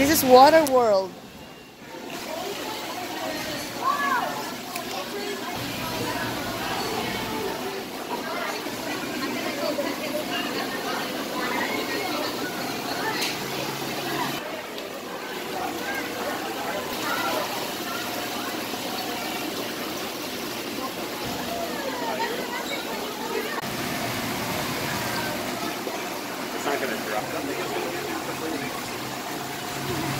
This is Water World. Not gonna drop. Thank you.